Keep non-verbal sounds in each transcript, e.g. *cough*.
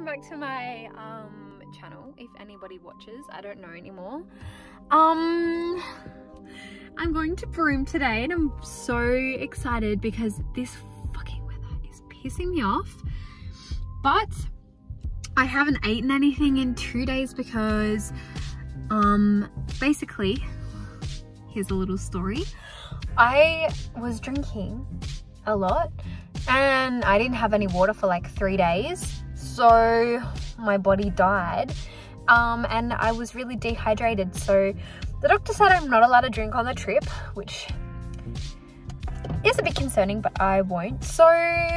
welcome back to my um channel if anybody watches. I don't know anymore. Um i'm going to broome today and i'm so excited because this fucking weather is pissing me off. But i haven't eaten anything in two days because um basically here's a little story. I was drinking a lot and I didn't have any water for like three days so my body died um, and I was really dehydrated. So the doctor said I'm not allowed to drink on the trip which is a bit concerning but I won't. So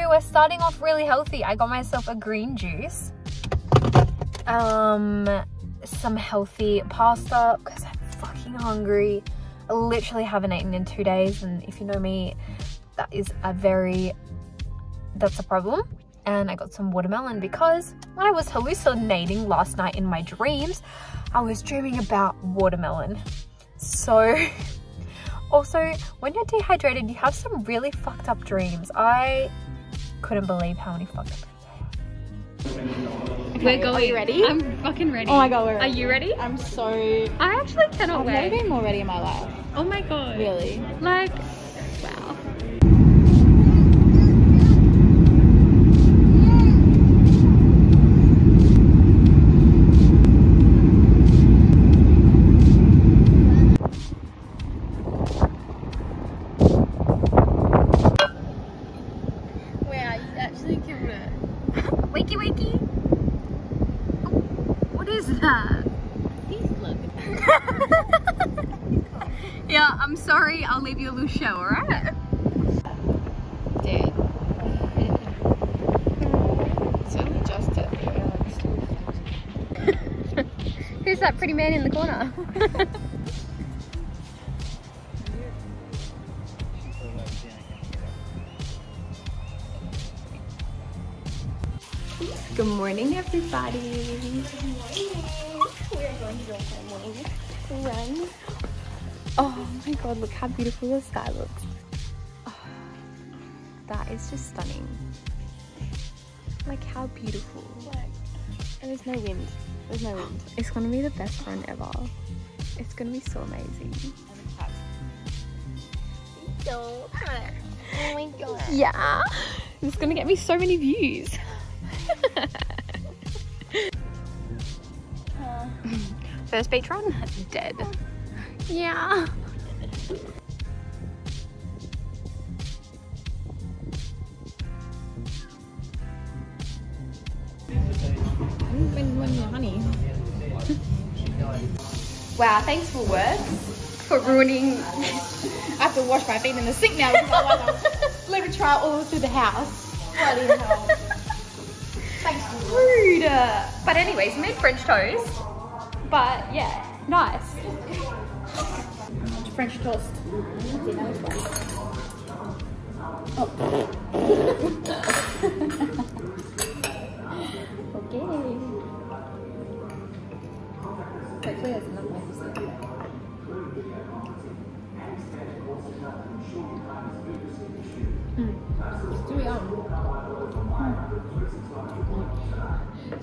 we're starting off really healthy. I got myself a green juice um some healthy pasta because I'm fucking hungry. I literally haven't eaten in two days and if you know me that is a very that's a problem and I got some watermelon because when I was hallucinating last night in my dreams, I was dreaming about watermelon. So *laughs* also when you're dehydrated, you have some really fucked up dreams. I couldn't believe how many fucked up Okay, we're going. Are you ready? I'm fucking ready. Oh my god, we're Are you ready? I'm so. I actually cannot I've wait. never been more ready in my life. Oh my god. Really. Like, wow. Wow, you actually killed it. Wakey wakey. What is that? *laughs* Yeah, I'm sorry. I'll leave you a little show? Dude. It's just. *laughs* Who's that pretty man in the corner? *laughs* Good morning, everybody. We're going to go for a morning run. Oh my god, look how beautiful the sky looks. Oh, that is just stunning. Like, how beautiful. And there's no wind. There's no wind. It's gonna be the best run ever. It's gonna be so amazing. Don't. Oh my god. Yeah. It's gonna get me so many views. First run, dead. Yeah. When, when you're honey. Wow, thanks for work. For ruining. I have to wash my feet in the sink now because I'll *laughs* leave a all through the house. Bloody hell. Thanks for Rude. But anyways, made French toast. But yeah, nice. French toast. Okay. *laughs*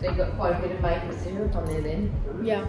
You got quite a bit of maple syrup on there then? Yeah.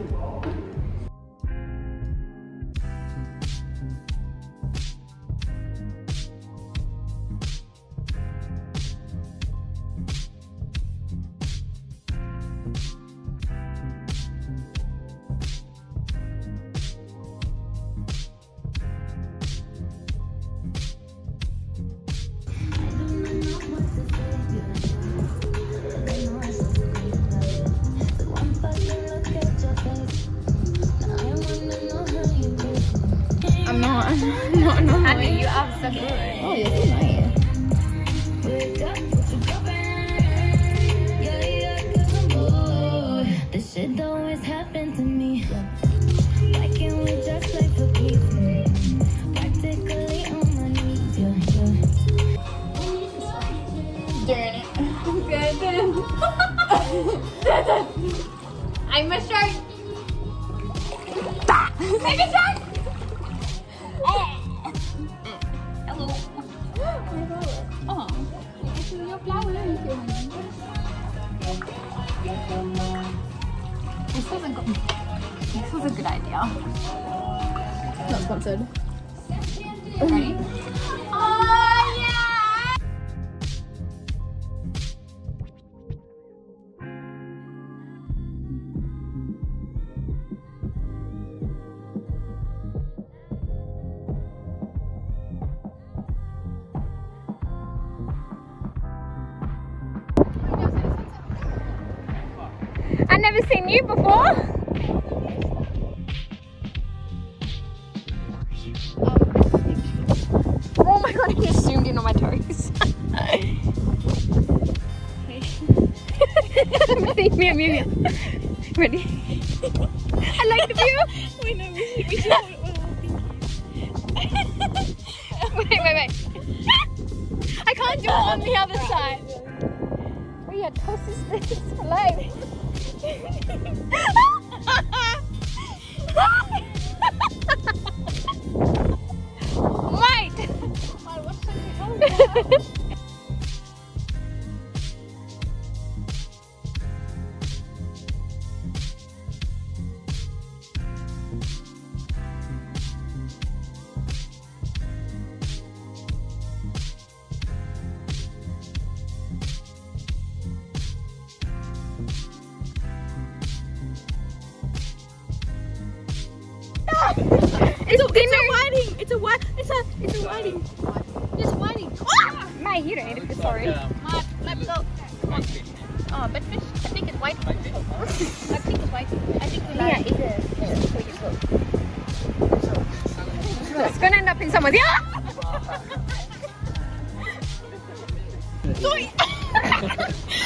I'm not. I'm. Honey, you are so good. Oh, you're so nice. This shit always happened to me. Why can't we just play for keeps? Practically on my knees, yeah, yeah. I'm *laughs* a shark. Oh. Your flower. This was a good idea. Not sponsored. Ready? Never seen you before. Oh my god, I just zoomed in on my toes. Ready? Meow, meow, meow. Ready? I like the view. We know, we, we should *laughs* Wait, wait, wait. I can't do it on the other side. Oh, yeah, toast is *laughs* this leg. Mate! *laughs* It's dinner. whiting. It's a white. It's a. It's a whiting. It's whiting. Mate, you don't need to be sorry. Mark, let me go. Oh, but fish. I think it's white. I think it's white. I think we like. Yeah, It's gonna end up in someone's. Yeah! *laughs*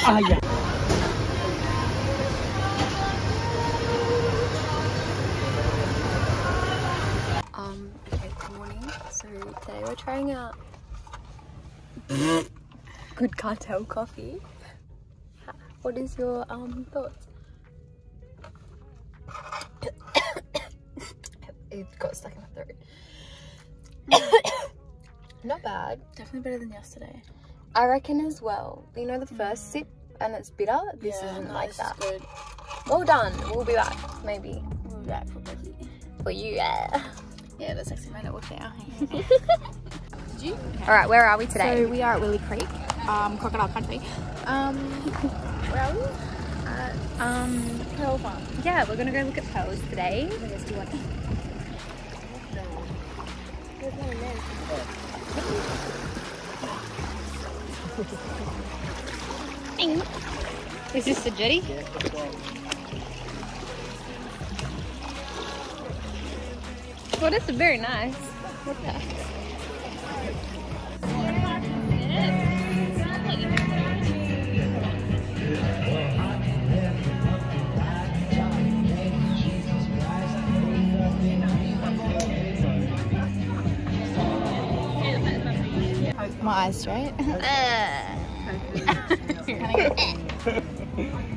Um, *laughs* Today we're trying out good cartel coffee. What is your um thoughts? it got stuck in my throat. *coughs* Not bad. Definitely better than yesterday. I reckon as well. You know the first sip and it's bitter? This isn't like this that. Is good. Well done. We'll be back, maybe. We'll be back for Becky. For you, yeah. Yeah, that's actually my little tail. *laughs* Alright, where are we today? So we are at Willie Creek, um, Crocodile Country. Um, where are we? um, Pearl Farm. yeah, we're gonna go look at pearls today. I guess do you want? Is this the jetty? Well, this is very nice. My eyes straight. *laughs* Yeah. *laughs*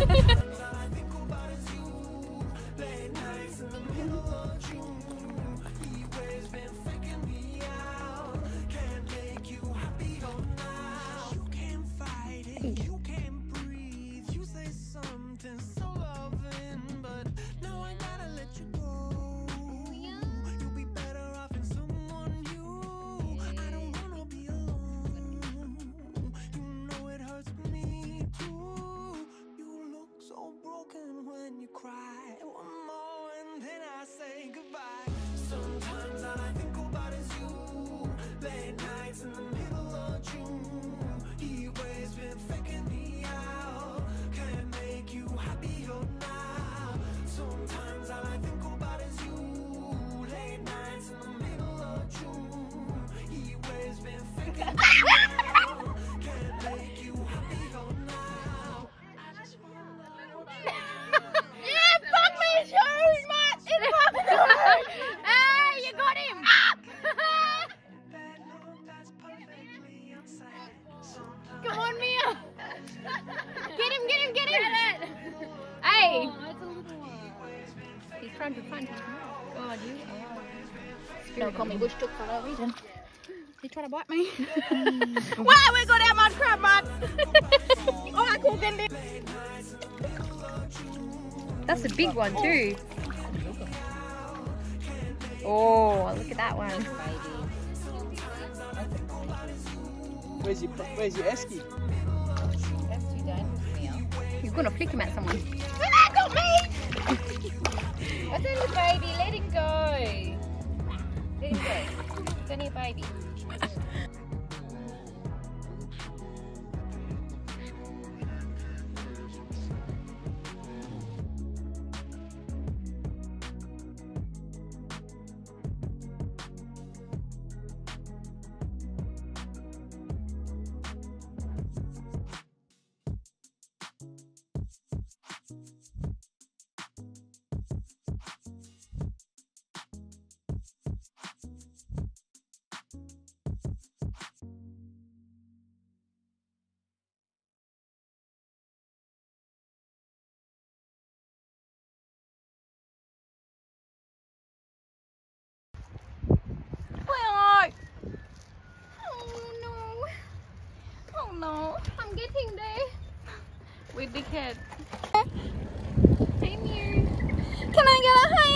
Don't call me bush took for no reason. He trying to bite me. Why we go down my crab *laughs* mud? oh, I called them. That's a big one too. Oh, look at that one. Where's your Where's your esky? You're gonna flick him at someone. That got me. No. I'm getting there. With the cat. Hey Mew. Can I get a